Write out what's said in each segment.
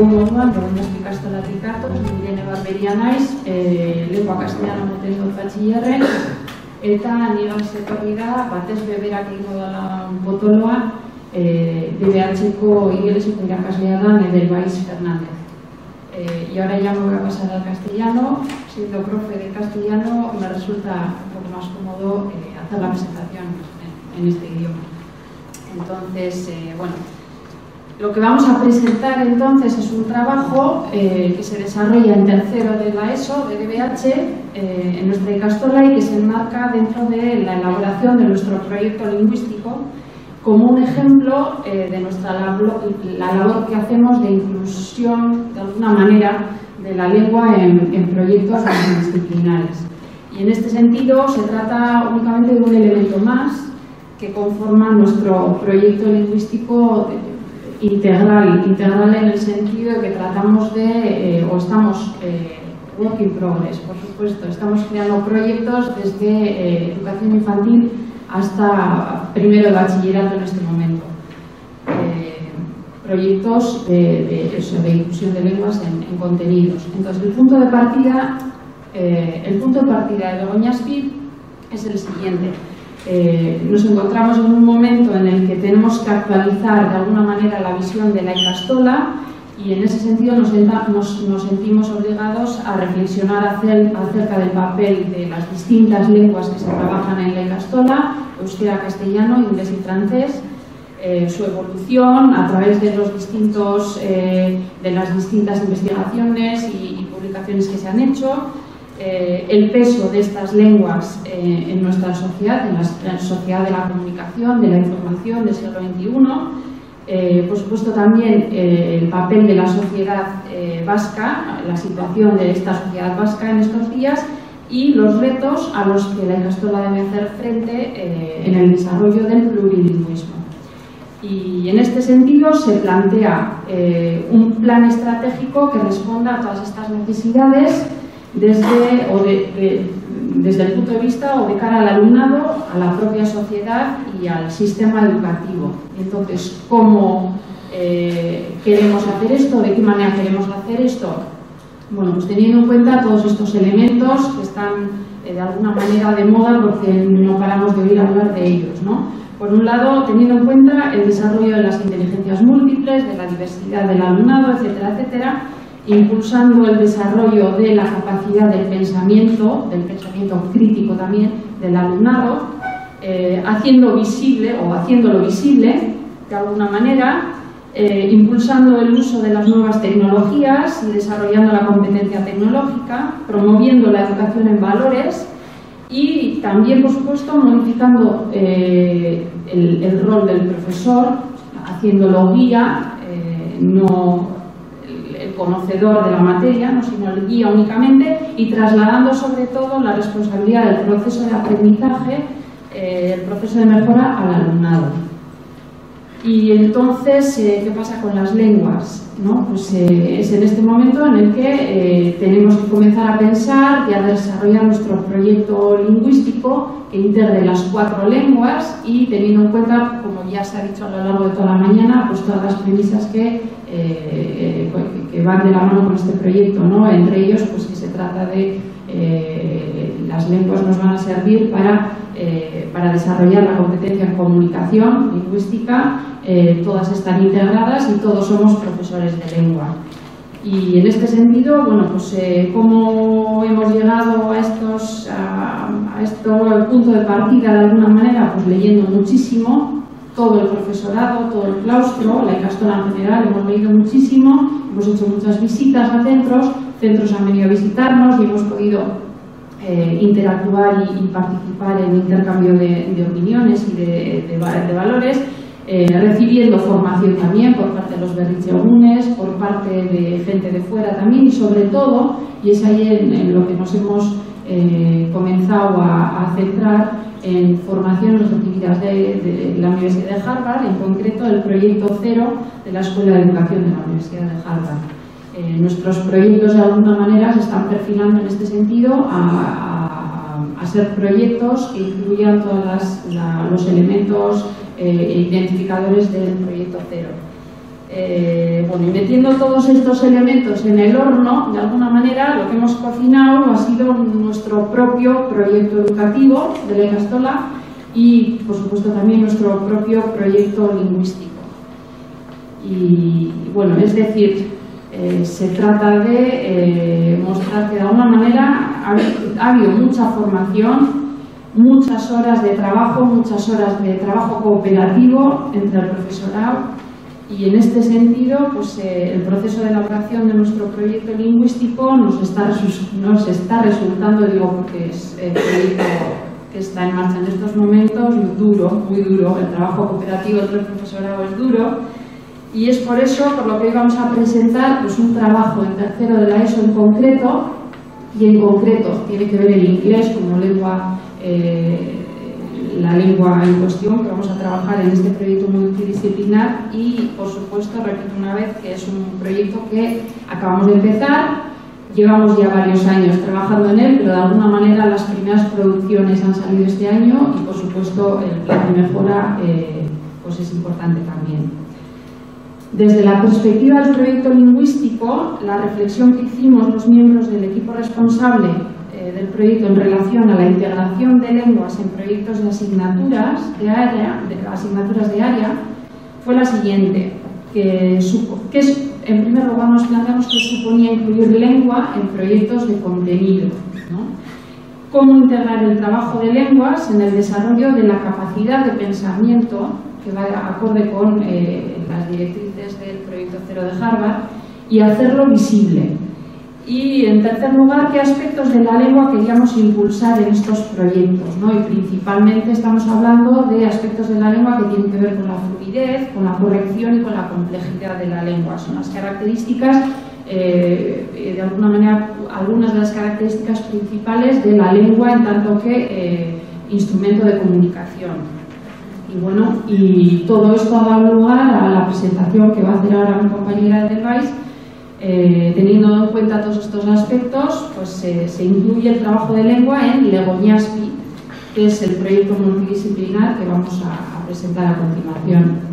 dugun moduan, dugun ikastolatik atoz, Irene Barberia naiz, e, lengua castellana moten dut batxillerren, eta nigan zetorri da, batez beberak egingo dela potoloa, e, DBH-ko ingeleseko irakaslea da Edelbaiz Fernández. Eh, y ahora ya me voy a pasar al castellano. Siendo profe de castellano, me resulta un poco más cómodo eh, hacer la presentación en, en este idioma. Entonces, eh, bueno, lo que vamos a presentar entonces es un trabajo eh, que se desarrolla en tercero de la ESO, de DBH, eh, en nuestra Icastola y que se enmarca dentro de la elaboración de nuestro proyecto lingüístico como un ejemplo eh, de nuestra la labor que hacemos de inclusión, de alguna manera, de la lengua en, en proyectos disciplinares. Y en este sentido se trata únicamente de un elemento más que conforma nuestro proyecto lingüístico integral, integral en el sentido de que tratamos de, eh, o estamos, eh, work in progress, por supuesto, estamos creando proyectos desde eh, educación infantil hasta primero de bachillerato en este momento. Eh, proyectos de, inclusión de lenguas en, en, contenidos. Entonces, el punto de partida, el punto de partida de Begoña Speed es el siguiente eh, nos encontramos en un momento en el que tenemos que actualizar de alguna manera la visión de la Icastola y en ese sentido nos, sentimos obligados a reflexionar acerca del papel de las distintas lenguas que se trabajan en la Icastola, euskera, castellano, inglés y francés, eh, su evolución a través eh, de las distintas investigaciones y, y publicaciones que se han hecho, eh, el peso de estas lenguas eh, en nuestra sociedad, en la, en la, sociedad de la comunicación, de la información del siglo XXI, eh, por supuesto también eh, el papel de la sociedad eh, vasca, la situación de esta sociedad vasca en estos días y los retos a los que la Icastola debe hacer frente eh, en el desarrollo del plurilingüismo. Y en este sentido se plantea un plan estratégico que responda a todas estas necesidades desde, o de, de, desde el punto de vista o de cara al alumnado, a la propia sociedad y al sistema educativo. Entonces, ¿cómo eh, queremos hacer esto? ¿De qué manera queremos hacer esto? Bueno, pues teniendo en cuenta todos estos elementos que están eh, de alguna manera de moda porque no paramos de oír hablar de ellos, ¿no? Por un lado, teniendo en cuenta el desarrollo de las inteligencias múltiples, de la diversidad del alumnado, etcétera, etcétera, impulsando el desarrollo de la capacidad del pensamiento, del pensamiento crítico también del alumnado, eh, haciendo visible o haciéndolo visible de alguna manera, eh, impulsando el uso de las nuevas tecnologías desarrollando la competencia tecnológica, promoviendo la educación en valores y también, por supuesto, modificando eh, el, rol del profesor, haciéndolo guía, no conocedor de la materia, no sino el guía únicamente, y trasladando sobre todo la responsabilidad del proceso de aprendizaje, eh, el proceso de mejora al alumnado. Y entonces, eh, ¿qué pasa con las lenguas? ¿No? Pues eh, es en este momento en el que eh, tenemos que comenzar a pensar y a desarrollar nuestro proyecto lingüístico que integre las cuatro lenguas y teniendo en cuenta, como ya se ha dicho a lo largo de toda la mañana, pues todas las premisas que, eh, que van de la mano con este proyecto, ¿no? Entre ellos, pues que se trata de las lenguas nos van a servir para eh, para desarrollar la competencia en comunicación lingüística, eh, todas están integradas y todos somos profesores de lengua. Y en este sentido, bueno, pues eh, cómo hemos llegado a estos, a, a esto, el punto de partida de alguna manera, pues leyendo muchísimo, todo el profesorado, todo el claustro, la Icastola en general, hemos leído muchísimo, hemos hecho muchas visitas a centros, centros han venido a visitarnos y hemos podido eh, interactuar y, participar en intercambio de, de opiniones y de, de, de valores, eh, recibiendo formación también por parte de los berricheogunes, por parte de gente de fuera también y sobre todo, y es ahí en, lo que nos hemos eh, comenzado a, centrar en formación en las actividades de, la Universidad de Harvard, en concreto el proyecto cero de la Escuela de Educación de la Universidad de Harvard. Eh, nuestros proyectos de alguna manera se están perfilando en este sentido a, ser proyectos que incluyan todos los elementos eh, identificadores del proyecto cero. Eh, bueno, y metiendo todos estos elementos en el horno, de alguna manera lo que hemos cocinado ha sido nuestro propio proyecto educativo de la Castola y, por supuesto, también nuestro propio proyecto lingüístico. Y, bueno, es decir, eh, se trata de eh, mostrar que de alguna manera ha habido mucha formación, muchas horas de trabajo, muchas horas de trabajo cooperativo entre el profesorado y en este sentido, pues, eh, el proceso de elaboración de nuestro proyecto lingüístico nos está, nos está resultando, digo, porque es el proyecto que está en marcha en estos momentos, duro, muy duro, el trabajo cooperativo entre el profesorado es duro, y es por eso por lo que hoy vamos a presentar pues, un trabajo en tercero de la ESO en concreto, y en concreto tiene que ver el inglés como lengua eh, la lengua en cuestión que vamos a trabajar en este proyecto multidisciplinar y, por supuesto, repito una vez que es un proyecto que acabamos de empezar, llevamos ya varios años trabajando en él, pero de alguna manera las primeras producciones han salido este año y, por supuesto, el plan de mejora eh, pues es importante también. Desde la perspectiva del proyecto lingüístico, la reflexión que hicimos los miembros del equipo responsable eh, del proyecto en relación a la integración de lenguas en proyectos de asignaturas de área, de asignaturas de área fue la siguiente, que, que en primer lugar nos planteamos que suponía incluir lengua en proyectos de contenido. Cómo integrar el trabajo de lenguas en el desarrollo de la capacidad de pensamiento que va acorde con eh, las directrices de Harvard y hacerlo visible y en tercer lugar, qué aspectos de la lengua queríamos impulsar en estos proyectos. ¿no? Y principalmente estamos hablando de aspectos de la lengua que tienen que ver con la fluidez, con la corrección y con la complejidad de la lengua. Son las características, eh, de alguna manera, algunas de las características principales de la lengua en tanto que eh, instrumento de comunicación. Y bueno, y todo esto ha dado lugar a la presentación que va a hacer ahora mi compañera del país eh, teniendo en cuenta todos estos aspectos, pues se incluye el trabajo de lengua en Legoñaspi, que es el proyecto multidisciplinar que vamos a presentar a continuación.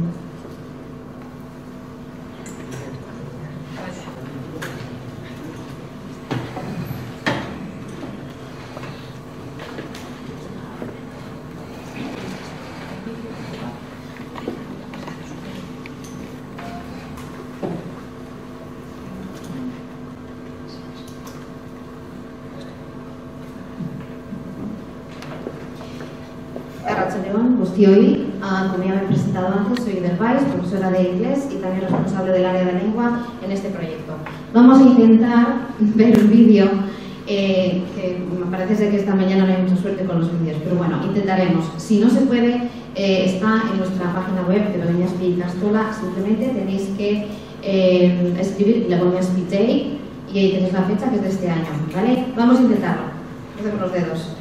hoy, ah, como ya me he presentado antes, soy del PAIS, profesora de inglés y también responsable del área de lengua en este proyecto. Vamos a intentar ver un vídeo, eh, que me parece que esta mañana no hay mucha suerte con los vídeos, pero bueno, intentaremos. Si no se puede, eh, está en nuestra página web de Begoña Castola, simplemente tenéis que eh, escribir Begoña Day y ahí tenéis la fecha que es de este año, ¿vale? Vamos a intentarlo. con los dedos.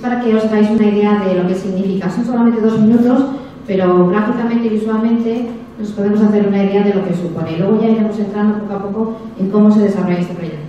Para que os hagáis una idea de lo que significa. Son solamente dos minutos, pero gráficamente y visualmente nos podemos hacer una idea de lo que supone. Luego ya iremos entrando poco a poco en cómo se desarrolla este proyecto.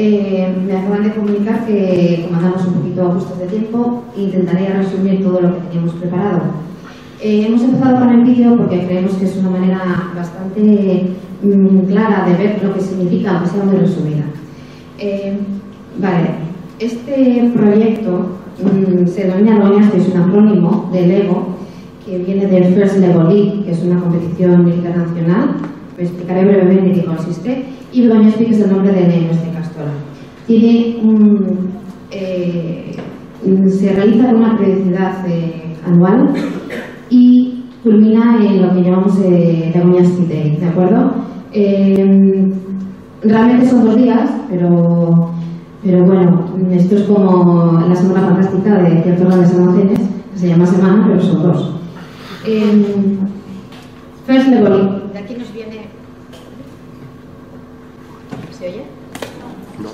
Eh, me acaban de comunicar que, como andamos un poquito justos de tiempo, intentaré resumir todo lo que teníamos preparado. Eh, hemos empezado con el vídeo porque creemos que es una manera bastante mm, clara de ver lo que significa, aunque sea muy resumida. Eh, vale, este proyecto mm, se denomina LONIAS, que es un acrónimo de LEGO, que viene del First Level League, que es una competición internacional. Me explicaré brevemente qué consiste. Y que es el nombre de este Castola. Tiene un, eh, se realiza una periodicidad eh, anual y culmina en lo que llamamos eh, Begoña Day, ¿de acuerdo? Eh, realmente son dos días, pero, pero bueno, esto es como la Semana Fantástica de ciertos grandes almacenes, que se llama semana, pero son dos. Eh, first Level, de aquí nos viene ¿Se oye? No.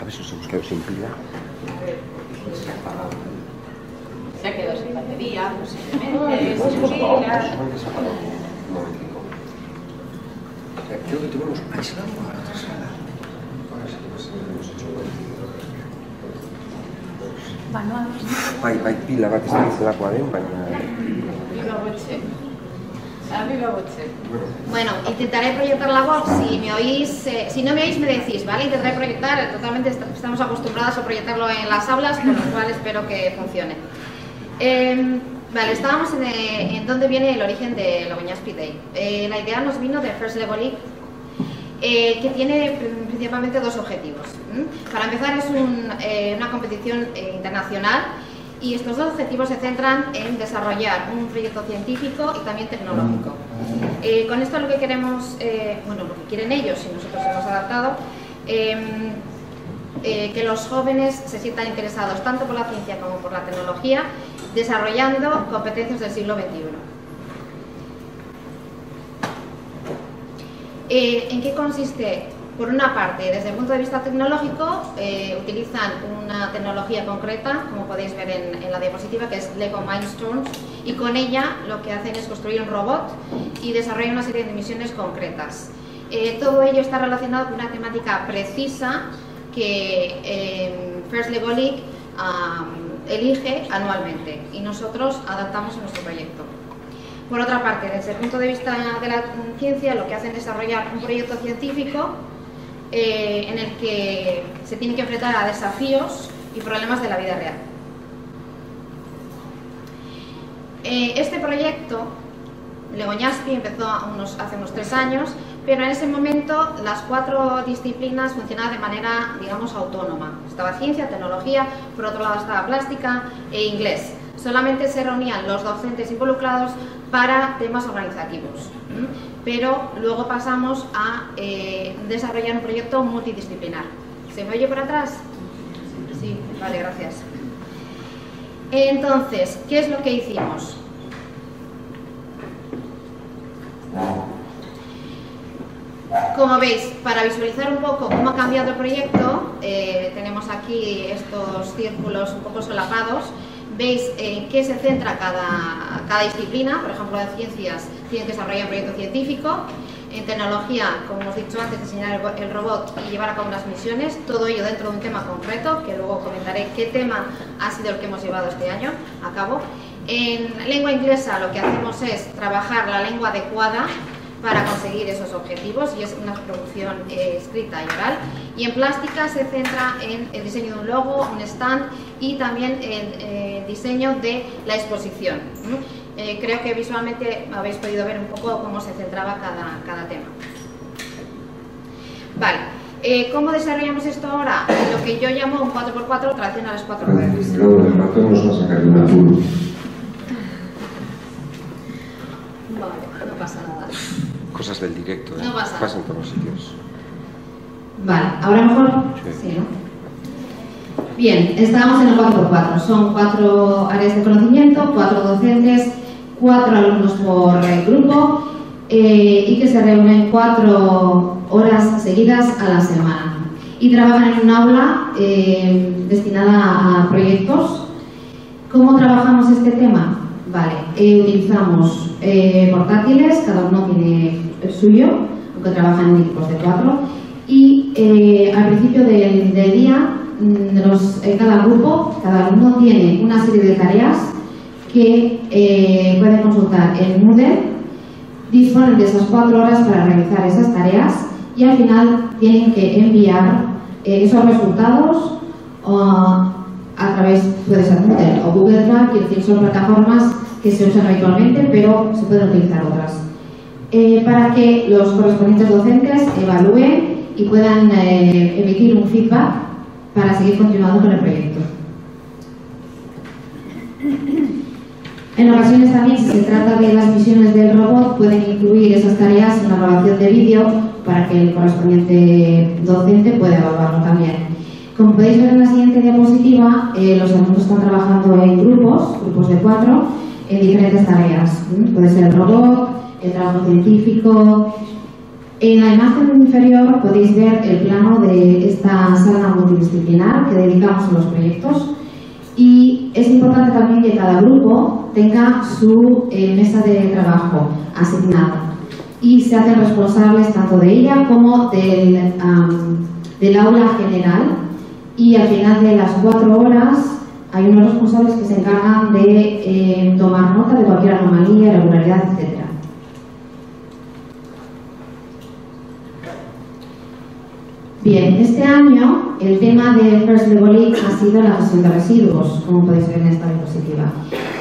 A ver si se nos quedado sin pila. A ver, se ha apagado. Se ha quedado sin batería, posiblemente, sin pila. Creo que tenemos aislado a la otra sala. Bai, bai, pila bat ez zelakoa den, baina... Pila Bueno, intentaré proyectar la voz. Si me oís, eh, si no me oís, me decís, ¿vale? Intentaré proyectar. Totalmente estamos acostumbrados a proyectarlo en las aulas, con lo cual espero que funcione. Em, vale, estábamos en, eh, en, dónde viene el origen de Logoña Speed Day. Eh, la idea nos vino de First Level League, que tiene principalmente dos objetivos. Para empezar, es una competición internacional y estos dos objetivos se centran en desarrollar un proyecto científico y también tecnológico. Eh, con esto lo que queremos, eh, bueno, lo que quieren ellos y nosotros hemos adaptado, em, eh, que los jóvenes se sientan interesados tanto por la ciencia como por la tecnología, desarrollando competencias del siglo XXI. ¿En qué consiste por una parte, desde el punto de vista tecnológico, eh, utilizan una tecnología concreta, como podéis ver en, la diapositiva, que es Lego Mindstorms, y con ella lo que hacen es construir un robot y desarrollar una serie de misiones concretas. Eh, todo ello está relacionado con una temática precisa que eh, First Lego League elige anualmente y nosotros adaptamos a nuestro proyecto. Por otra parte, desde el punto de vista de la ciencia, lo que hacen es desarrollar un proyecto científico eh, en el que se tiene que enfrentar a desafíos y problemas de la vida real. Eh, este proyecto, Legoñaspi, empezó hace unos tres años, pero en ese momento las cuatro disciplinas funcionaban de manera, digamos, autónoma. Estaba ciencia, tecnología, por otro lado estaba plástica e inglés. Solamente se reunían los docentes involucrados para temas organizativos pero luego pasamos a eh, desarrollar un proyecto multidisciplinar. ¿Se me oye por atrás? Sí, vale, gracias. Entonces, ¿qué es lo que hicimos? Como veis, para visualizar un poco cómo ha cambiado el proyecto, eh, tenemos aquí estos círculos un poco solapados. Veis en qué se centra cada, cada disciplina, por ejemplo, en ciencias que desarrollar un proyecto científico, en tecnología, como hemos dicho antes, diseñar el robot y llevar a cabo unas misiones, todo ello dentro de un tema concreto, que luego comentaré qué tema ha sido el que hemos llevado este año a cabo. En lengua inglesa lo que hacemos es trabajar la lengua adecuada para conseguir esos objetivos y es una producción eh, escrita y oral. Y en plástica se centra en el diseño de un logo, un stand y también el eh, diseño de la exposición. Eh, creo que visualmente habéis podido ver un poco cómo se centraba cada, cada tema. Vale, eh, ¿cómo desarrollamos esto ahora? Lo que yo llamo un 4x4 tracción a las 4 ruedas. Vale, no pasa nada. Cosas del directo, ¿eh? No pasa Pasan por los sitios. Vale, ¿ahora mejor? Sí. ¿no? Bien, estamos en el 4x4. Son cuatro áreas de conocimiento, cuatro docentes, cuatro alumnos por grupo eh, y que se reúnen cuatro horas seguidas a la semana. Y trabajan en un aula eh, destinada a proyectos. ¿Cómo trabajamos este tema? Vale, eh, utilizamos portátiles, cada uno tiene el suyo, aunque trabajan en equipos de cuatro, y eh, al principio del, día mm, los, eh, cada grupo, cada alumno tiene una serie de tareas que eh, puede consultar en Moodle, disponen de esas cuatro horas para realizar esas tareas y al final tienen que enviar esos resultados a través, puede ser Moodle o Google Drive, que decir, son plataformas que se usan habitualmente, pero se pueden utilizar otras. para que los correspondientes docentes evalúen y puedan eh, emitir un feedback para seguir continuando con el proyecto. En ocasiones también, si se trata de las misiones del robot, pueden incluir esas tareas en la grabación de vídeo para que el correspondiente docente pueda evaluarlo también. Como podéis ver en la siguiente diapositiva, eh, los alumnos están trabajando en grupos, grupos de cuatro, en diferentes tareas. Puede ser el robot, el trabajo científico, en la imagen inferior podéis ver el plano de esta sala multidisciplinar que dedicamos a los proyectos y es importante también que cada grupo tenga su eh, mesa de trabajo asignada y se hacen responsables tanto de ella como del, del aula general y al final de las cuatro horas hay unos responsables que se encargan de eh, tomar nota de cualquier anomalía, irregularidad, etc. Bien, este año el tema de First Level ha sido la gestión de residuos, como podéis ver en esta diapositiva.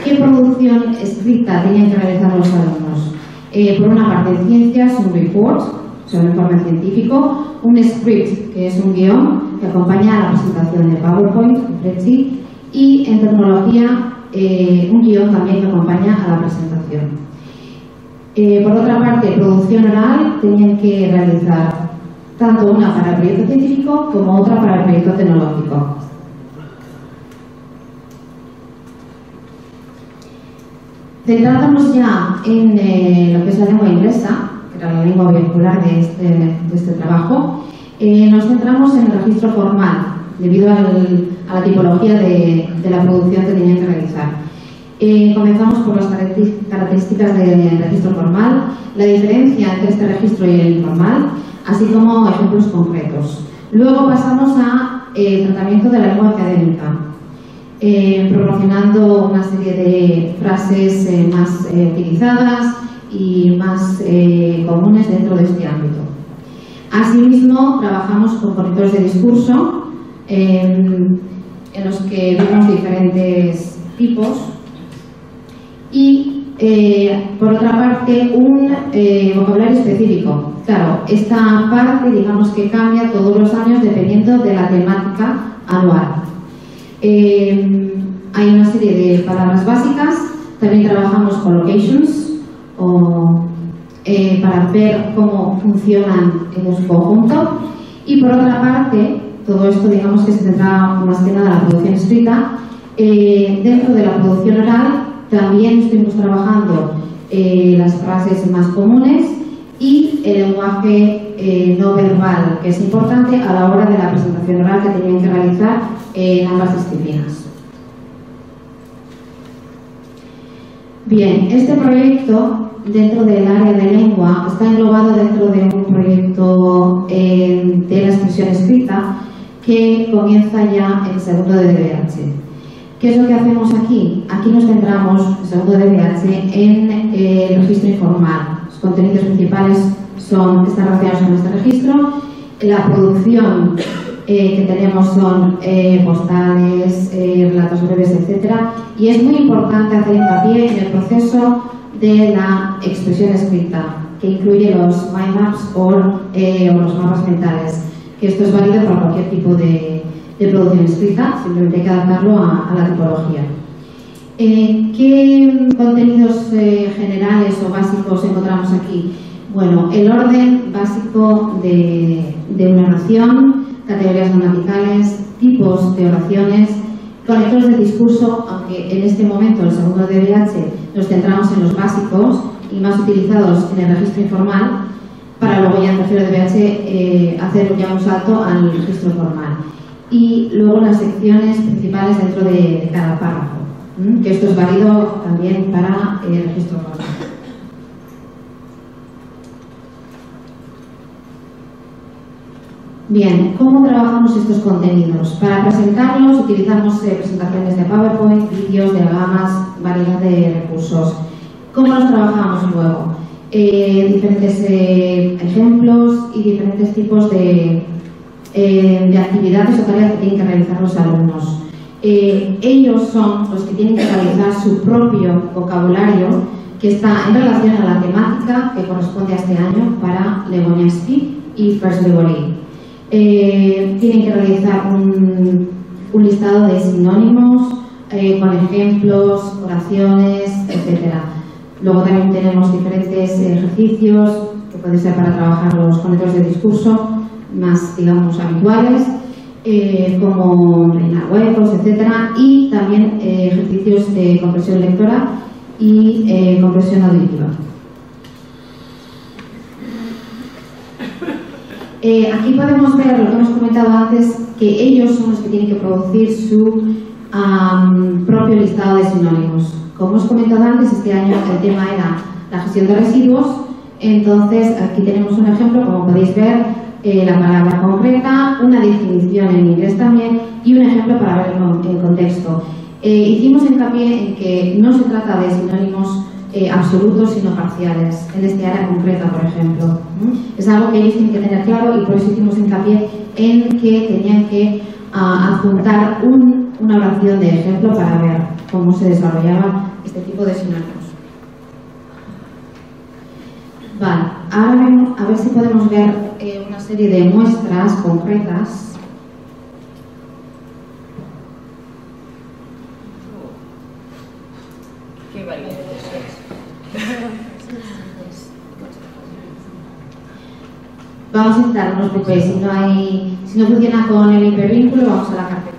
¿Qué producción escrita tenían que realizar los alumnos? Eh, por una parte, en ciencias, un report, o sea, un informe científico, un script, que es un guion que acompaña a la presentación de PowerPoint, y en tecnología, eh, un guion también que acompaña a la presentación. Eh, por otra parte, producción oral, tenían que realizar tanto una para el proyecto científico como otra para el proyecto tecnológico. Centrándonos ya en eh, lo que es la lengua inglesa, que era la lengua vehicular de este, de este trabajo, eh, nos centramos en el registro formal, debido a la tipología de, la producción que tenían que realizar. Eh, comenzamos por las características del registro formal, la diferencia entre este registro y el informal, así como ejemplos concretos. Luego pasamos a eh, tratamiento de la lengua académica, eh, proporcionando una serie de frases eh, más utilizadas y más comunes dentro de este ámbito. Asimismo, trabajamos con correctores de discurso, en los que vemos diferentes tipos y eh, por otra parte, un eh, vocabulario específico. Claro, esta parte, digamos que cambia todos los años dependiendo de la temática anual. Eh, hay una serie de palabras básicas, también trabajamos con locations o, para ver cómo funcionan en su conjunto. Y por otra parte, todo esto digamos que se centra más que nada en la producción escrita. dentro de la producción oral también estuvimos trabajando eh, las frases más comunes y el lenguaje eh, no verbal, que es importante a la hora de la presentación oral que tenían que realizar en ambas disciplinas. Bien, este proyecto dentro del área de lengua está englobado dentro de un proyecto eh, de la expresión escrita que comienza ya en segundo de DBH. ¿Qué es lo que hacemos aquí? Aquí nos centramos, en segundo DBH, en eh, el registro informal. Los contenidos principales son, están relacionados con este registro. La producción eh, que tenemos son eh, postales, relatos breves, etc. Y es muy importante hacer hincapié en el proceso de la expresión escrita, que incluye los mind maps o, o los mapas mentales, que esto es válido para cualquier tipo de, de producción escrita, simplemente hay que adaptarlo a, la tipología. Eh, ¿Qué contenidos eh, generales o básicos encontramos aquí? Bueno, el orden básico de, una oración, categorías gramaticales, tipos de oraciones, conectores de discurso, aunque en este momento, en el segundo DBH, nos centramos en los básicos y más utilizados en el registro informal, para luego ya en tercero DBH eh, hacer ya un salto al registro formal y luego las secciones principales dentro de, cada párrafo, que esto es válido también para el registro. Bien, ¿cómo trabajamos estos contenidos? Para presentarlos utilizamos eh, presentaciones de PowerPoint, vídeos, diagramas, variedad de recursos. ¿Cómo los trabajamos luego? Eh, diferentes eh, ejemplos y diferentes tipos de, de, actividades o tareas que tienen que realizar los alumnos. ellos son los que tienen que realizar su propio vocabulario que está en relación a la temática que corresponde a este año para Speak y First Level eh, tienen que realizar un, listado de sinónimos eh, con ejemplos, oraciones, etc. Luego también tenemos diferentes ejercicios que pueden ser para trabajar los conectores de discurso más, digamos, habituales, eh, como rellenar huecos, etc. Y también ejercicios de compresión lectora y compresión auditiva. Eh, aquí podemos ver lo que hemos comentado antes, que ellos son los que tienen que producir su propio listado de sinónimos. Como hemos comentado antes, este año el tema era la gestión de residuos, entonces aquí tenemos un ejemplo, como podéis ver, eh, la palabra concreta, una definición en inglés también y un ejemplo para verlo en contexto. Eh, hicimos hincapié en que no se trata de sinónimos eh, absolutos sino parciales, en este área concreta, por ejemplo. Es algo que ellos tienen que tener claro y por eso hicimos hincapié en que tenían que ah, adjuntar una oración de ejemplo para ver cómo se desarrollaba este tipo de sinónimos. Vale, ahora a ver si podemos ver eh, una serie de muestras concretas Vamos a intentar, no os preocupéis, si no, hay, si no funciona con el hipervínculo, vamos a la carpeta.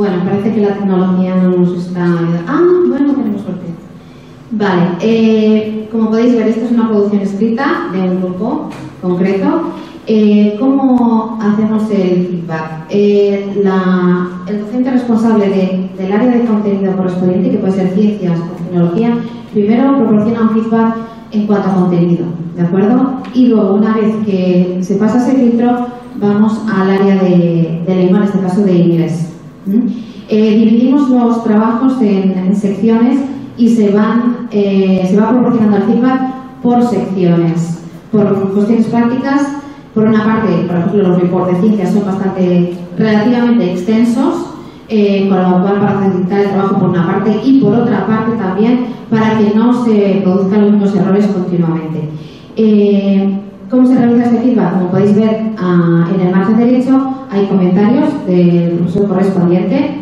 Bueno, que la tecnología no nos está ayudando. Ah, bueno, tenemos suerte. Vale, eh, como podéis ver, esta es una producción escrita de un grupo concreto eh, ¿Cómo hacemos el feedback? Eh, el docente responsable del área de contenido correspondiente, que puede ser ciencias o tecnología, primero proporciona un feedback en cuanto a contenido, ¿de acuerdo? Y luego, una vez que se pasa ese filtro, vamos al área de, lengua, en este caso de inglés. Eh, dividimos los trabajos en, secciones y se, van, se va proporcionando el feedback por secciones, por cuestiones prácticas por una parte, por ejemplo, los reportes de ciencias son bastante relativamente extensos, eh, con lo cual para facilitar el trabajo por una parte y por otra parte también para que no se produzcan los mismos errores continuamente. Eh, ¿Cómo se realiza este feedback? Como podéis ver ah, en el margen derecho hay comentarios del profesor correspondiente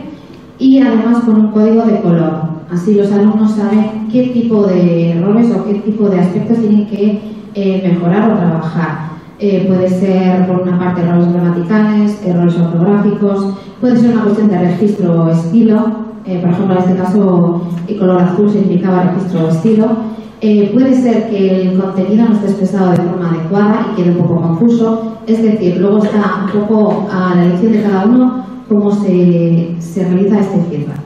y además con un código de color. Así los alumnos saben qué tipo de errores o qué tipo de aspectos tienen que eh, mejorar o trabajar. Eh, puede ser, por una parte, errores gramaticales, errores ortográficos, puede ser una cuestión de registro o estilo, eh, por ejemplo, en este caso, el color azul significaba registro o estilo. Puede ser que el contenido no esté expresado de forma adecuada y quede un poco confuso, es decir, luego está un poco a la elección de cada uno cómo se, se realiza este feedback.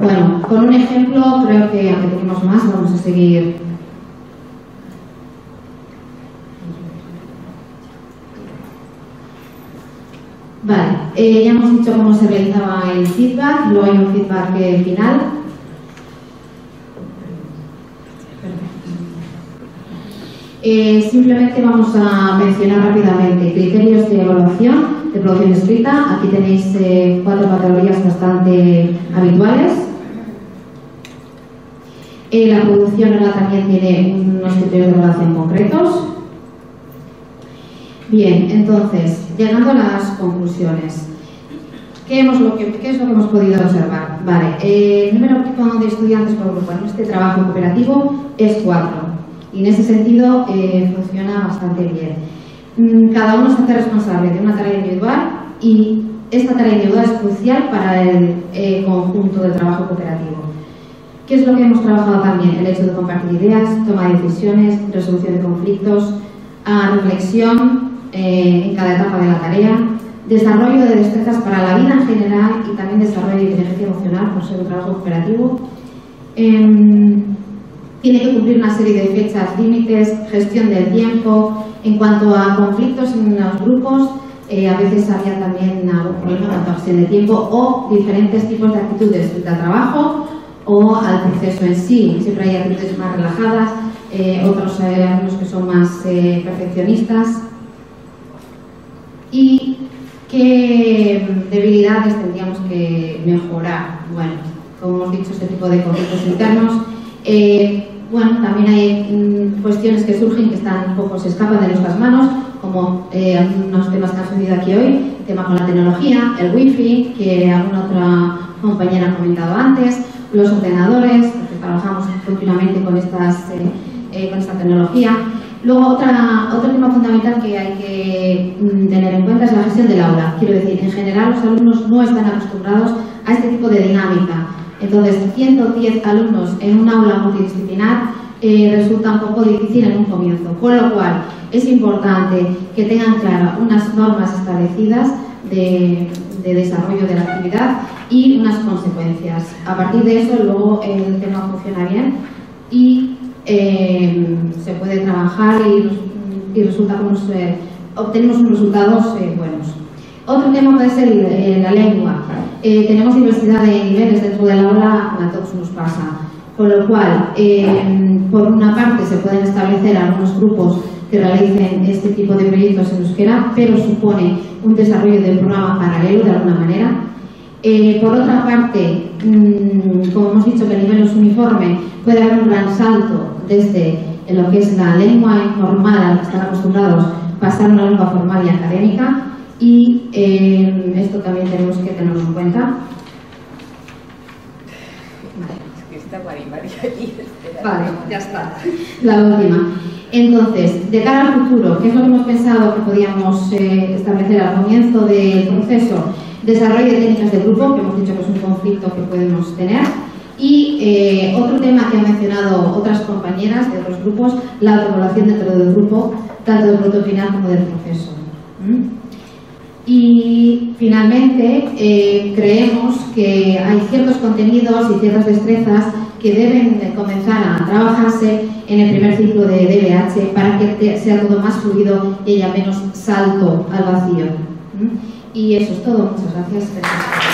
Bueno, con un ejemplo, creo que aunque tenemos más, vamos a seguir Vale, eh, ya hemos dicho cómo se realizaba el feedback, luego hay un feedback final. Eh, simplemente vamos a mencionar rápidamente criterios de evaluación de producción escrita. Aquí tenéis cuatro categorías bastante habituales. la producción ahora también tiene unos criterios de evaluación concretos. Bien, entonces, llegando a las conclusiones. ¿Qué, hemos, lo que, ¿Qué, es lo que hemos podido observar? Vale, el número de estudiantes por grupo en este trabajo cooperativo es cuatro. Y en ese sentido eh, funciona bastante bien. Mm, cada uno se hace responsable de una tarea individual y esta tarea individual es crucial para el eh, conjunto de trabajo cooperativo. ¿Qué es lo que hemos trabajado también? El hecho de compartir ideas, toma de decisiones, resolución de conflictos, reflexión, eh, en cada etapa de la tarea, desarrollo de destrezas para la vida en general y también desarrollo de inteligencia emocional por ser un trabajo cooperativo. Em, tiene que cumplir una serie de fechas límites, gestión del tiempo. En cuanto a conflictos en los grupos, eh, a veces había también algún problema en cuanto a gestión de tiempo o diferentes tipos de actitudes frente al trabajo o al proceso en sí. Siempre hay actitudes más relajadas, eh, otros eh, que son más perfeccionistas. ¿Y qué debilidades tendríamos que mejorar? Bueno, como hemos dicho, este tipo de conflictos internos bueno, también hay mm, cuestiones que surgen que están un poco, se escapan de nuestras manos, como eh, algunos temas que han sucedido aquí hoy, el tema con la tecnología, el wifi, que alguna otra compañera ha comentado antes, los ordenadores, porque trabajamos continuamente con, eh, eh, esta tecnología. Luego, otra, otro tema fundamental que hay que mm, tener en cuenta es la gestión del aula. Quiero decir, en general los alumnos no están acostumbrados a este tipo de dinámica entonces, 110 alumnos en un aula multidisciplinar eh, resulta un poco difícil en un comienzo, con lo cual es importante que tengan claras unas normas establecidas de, desarrollo de la actividad y unas consecuencias. A partir de eso, luego el tema funciona bien y eh, se puede trabajar y, obtenemos unos resultados eh, buenos. Otro tema puede ser la lengua. Eh, tenemos diversidad de niveles dentro del aula, a todos nos pasa. Con lo cual, eh, por una parte se pueden establecer algunos grupos que realicen este tipo de proyectos en euskera, pero supone un desarrollo del programa paralelo de alguna manera. Eh, por otra parte, mm, como hemos dicho que el nivel es uniforme, puede haber un gran salto desde lo que es la lengua informal a la que están acostumbrados, pasar a una lengua formal y académica, y eh, esto también tenemos que tenerlo en cuenta. Vale, ya está. La última. Entonces, de cara al futuro, ¿qué es lo que hemos pensado que podíamos eh, establecer al comienzo del proceso? Desarrollo de técnicas de grupo, que hemos dicho que es un conflicto que podemos tener. Y eh, otro tema que han mencionado otras compañeras de otros grupos, la autoevaluación dentro del grupo, tanto del producto final como del proceso. ¿Mm? Y finalmente eh, creemos que hay ciertos contenidos y ciertas destrezas que deben comenzar a trabajarse en el primer ciclo de DBH para que sea todo más fluido y haya menos salto al vacío. ¿Mm? Y eso es todo. Muchas gracias.